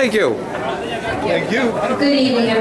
Thank you. Thank you. Good evening, everyone.